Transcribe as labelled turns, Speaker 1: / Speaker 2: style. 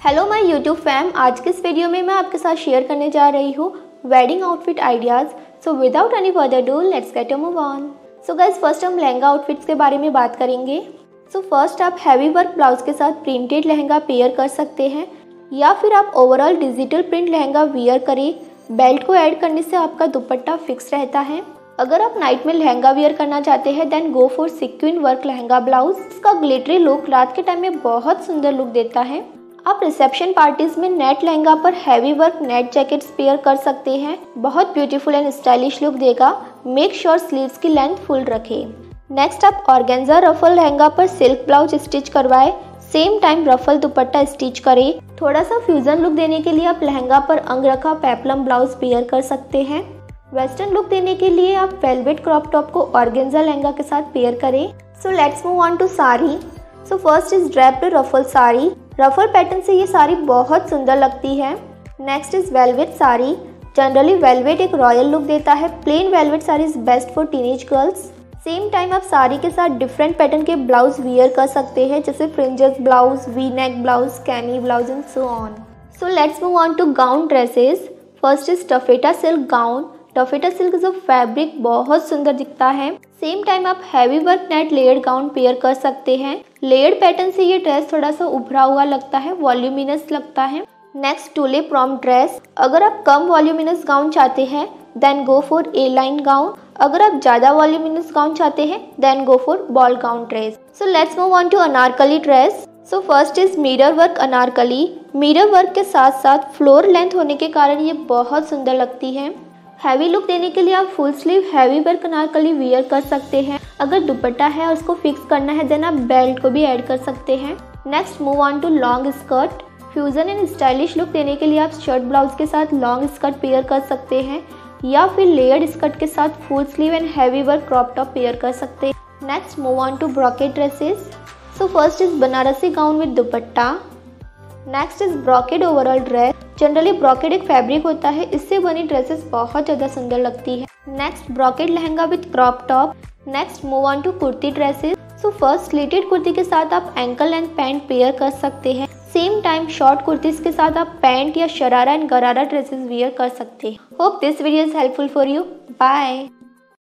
Speaker 1: Hello my YouTube fam आज के इस वीडियो में मैं आपके साथ शेयर करने जा रही हूँ wedding outfit ideas so without any further do let's get move on so guys first हम लहंगा आउटफिट्स के बारे में बात करेंगे. सो so फ़र्स्ट आप हैवी वर्क ब्लाउज के साथ प्रिंटेड लहंगा पेयर कर सकते हैं. या फिर आप overall digital print lehenga wear करें. बेल्ट को ऐड करने से आपका दुपट्टा फिक्स रहता है. अगर आप नाइट में लहंगा वियर करना चाहते हैं then go for sequin work lehenga blouse इसका ग्लिटरी लुक रात के टाइम में बहुत सुंदर लुक देता है. आप रिसेप्शन पार्टीज़ में नेट लहंगा पर heavy work net jacket pair कर सकते हैं। बहुत ब्यूटीफुल एंड स्टाइलिश लुक देगा। मेक श्योर स्लीव्स की लेंथ फुल रखें। नेक्स्ट आप ऑर्गेन्जा रफल लहंगा पर सिल्क ब्लाउज स्टिच करवाए। Same time ruffle dupatta stitch करें। थोड़ा सा फ्यूजन लुक देने के लिए आप लहंगा पर अंग रखा पेपलम ब्लाउज पेयर कर सकते हैं। वेस्टर्न लुक देने के लिए आप वेलवेट क्रॉप टॉप को ऑर्गेन्जा लहंगा के साथ पेयर करें। So let's move on to sari. So first is draped ruffle sari. Ruffle pattern से ये साड़ी बहुत सुंदर लगती है। Next is velvet sari. Generally velvet एक रॉयल लुक देता है। Plain velvet sari is best for teenage girls same time आप साड़ी के साथ डिफरेंट पैटर्न के ब्लाउज वियर कर सकते हैं, जैसे fringes blouse V neck blouse cami blouse and so on so let's move on to gown dresses first is taffeta silk gown taffeta silk जो fabric बहुत सुंदर दिखता है। सेम टाइम आप heavy work net layered gown pair कर सकते हैं। Layered pattern से ये ड्रेस थोड़ा सा उभरा हुआ लगता है वॉल्यूमिनस लगता है। नेक्स्ट टूले प्रॉम ड्रेस अगर आप कम वॉल्यूमिनस गाउन चाहते हैं then go for A line gown अगर आप ज़्यादा वॉल्यूमिनस गाउन चाहते हैं then go for ball gown dress so let's move on to Anarkali dress so first is mirror work Anarkali mirror work के साथ साथ फ्लोर लेंथ होने के कारण ये बहुत सुंदर लगती है। हैवी लुक देने के लिए आप full sleeve heavy work Anarkali wear कर सकते हैं। अगर दुपट्टा है उसको फिक्स करना है देन आप बेल्ट को भी ऐड कर सकते हैं। Next move on to long skirt fusion and stylish look देने के लिए आप शर्ट ब्लाउज के साथ लॉन्ग स्कर्ट पेयर कर सकते हैं। या फिर लेयर्ड स्कर्ट के साथ full sleeve and heavy work crop top pair कर सकते हैं। Next move on to brocade dresses so first is Banarasi gown with dupatta. Next is brocade overall dress generally brocade एक फैब्रिक होता है। इससे बनी ड्रेसेस बहुत ज़्यादा सुंदर लगती है। Next brocade lehenga with crop top next move on to kurti dresses so first slitted kurti के साथ आप एंकल एंड पैंट पेयर कर सकते हैं। सेम टाइम शॉर्ट कुर्तीज के साथ आप पैंट या sharara and gharara dresses wear कर सकते हैं। Hope this video is helpful for you bye